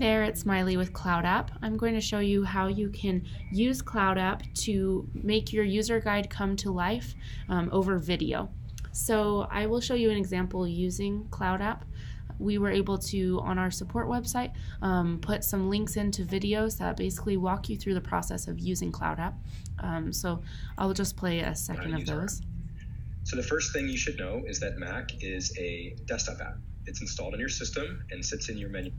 there, it's Miley with Cloud App. I'm going to show you how you can use Cloud App to make your user guide come to life um, over video. So I will show you an example using Cloud App. We were able to, on our support website, um, put some links into videos that basically walk you through the process of using Cloud App. Um, so I'll just play a second of those. So the first thing you should know is that Mac is a desktop app. It's installed in your system and sits in your menu.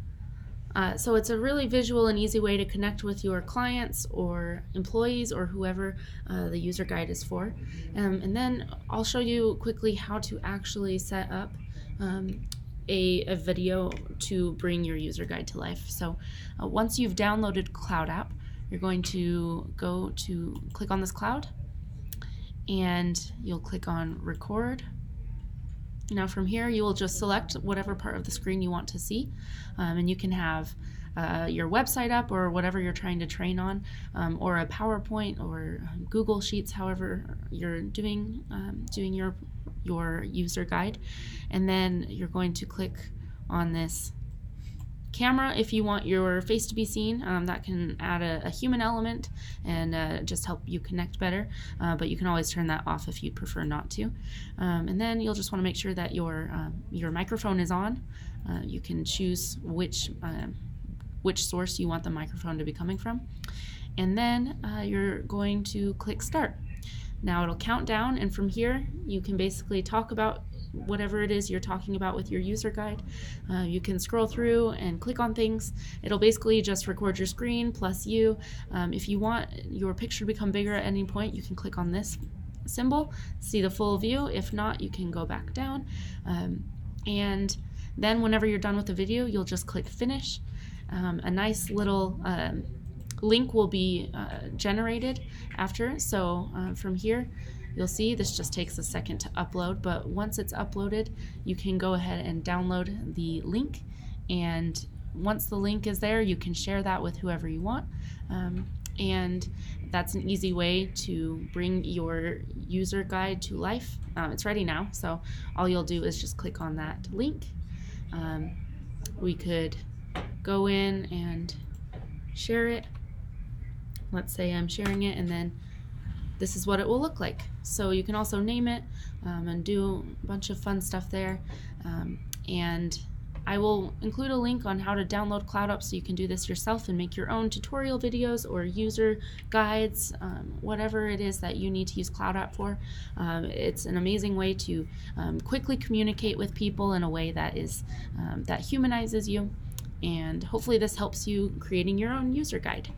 Uh, so it's a really visual and easy way to connect with your clients or employees or whoever uh, the user guide is for. Um, and then I'll show you quickly how to actually set up um, a, a, video to bring your user guide to life. So uh, once you've downloaded Cloud App, you're going to go to click on this cloud and you'll click on record now from here, you will just select whatever part of the screen you want to see, um, and you can have uh, your website up or whatever you're trying to train on, um, or a PowerPoint or um, Google Sheets, however you're doing um, doing your your user guide, and then you're going to click on this camera if you want your face to be seen. Um, that can add a, a human element and uh, just help you connect better. Uh, but you can always turn that off if you prefer not to. Um, and then you'll just want to make sure that your um, your microphone is on. Uh, you can choose which um, which source you want the microphone to be coming from. And then uh, you're going to click start. Now it'll count down, and from here you can basically talk about whatever it is you're talking about with your user guide. Uh, you can scroll through and click on things. It'll basically just record your screen plus you. Um, if you want your picture to become bigger at any point, you can click on this symbol, see the full view. If not, you can go back down. Um, and then whenever you're done with the video, you'll just click finish. Um, a nice little um, link will be uh, generated after. So uh, from here, You'll see this just takes a second to upload, but once it's uploaded, you can go ahead and download the link. And once the link is there, you can share that with whoever you want. Um, and that's an easy way to bring your user guide to life. Um, it's ready now, so all you'll do is just click on that link. Um, we could go in and share it. Let's say I'm sharing it, and then this is what it will look like. So you can also name it um, and do a bunch of fun stuff there. Um, and I will include a link on how to download CloudApp so you can do this yourself and make your own tutorial videos or user guides, um, whatever it is that you need to use CloudApp for. Um, it's an amazing way to um, quickly communicate with people in a way that is um, that humanizes you. And hopefully this helps you creating your own user guide.